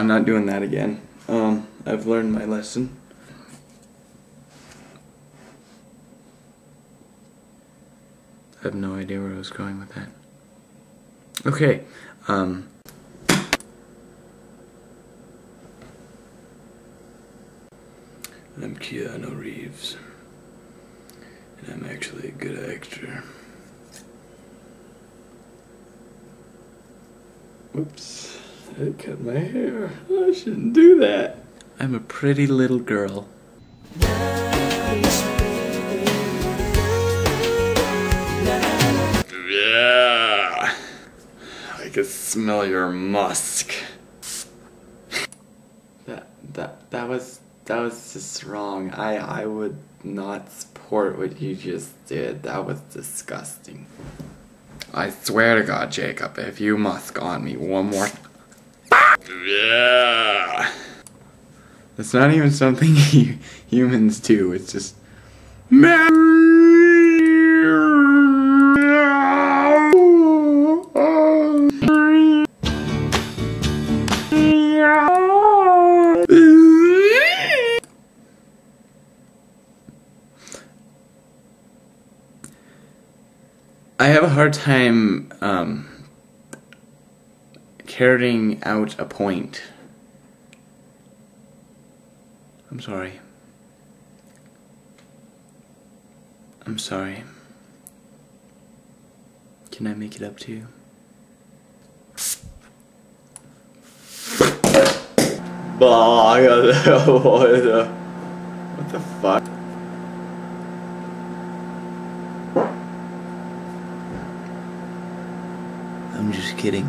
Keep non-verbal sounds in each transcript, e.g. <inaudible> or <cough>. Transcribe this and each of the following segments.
I'm not doing that again. Um, I've learned my lesson. I have no idea where I was going with that. Okay, um. I'm Keanu Reeves. And I'm actually a good actor. Oops, I cut my hair. I shouldn't do that. I'm a pretty little girl. Yeah. I can smell your musk. That that that was that was just wrong. I I would not support what you just did. That was disgusting. I swear to God, Jacob, if you musk on me one more. Yeah. It's not even something <laughs> humans do. It's just. I have a hard time um, carrying out a point. I'm sorry. I'm sorry. Can I make it up to you? <laughs> what the fuck? I'm just kidding.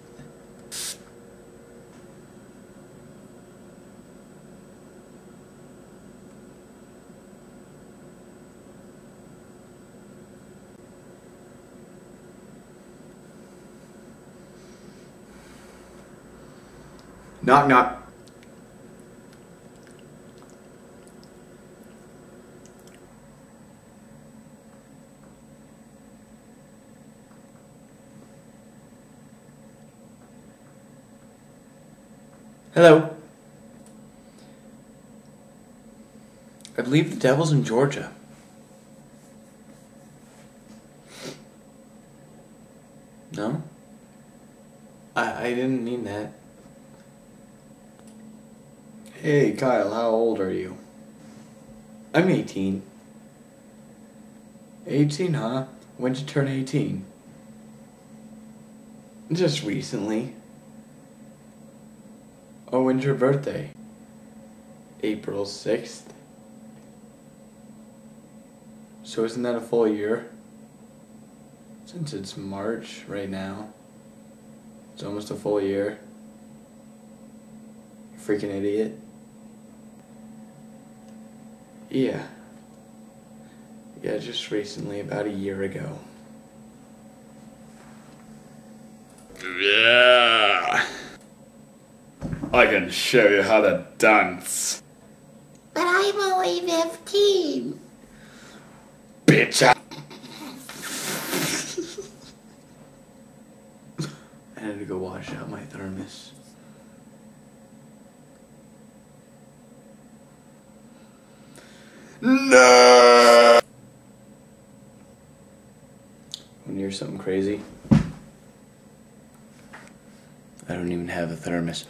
Knock knock. Hello. I believe the devil's in Georgia. No? I, I didn't mean that. Hey, Kyle, how old are you? I'm 18. 18, huh? When'd you turn 18? Just recently. Oh, when's your birthday? April 6th. So isn't that a full year? Since it's March right now. It's almost a full year. You Freaking idiot. Yeah. Yeah, just recently, about a year ago. Yeah. I can show you how to dance. But I'm only 15. Bitch. I <laughs> I had to go wash out my thermos. No! When you're something crazy, I don't even have a thermos.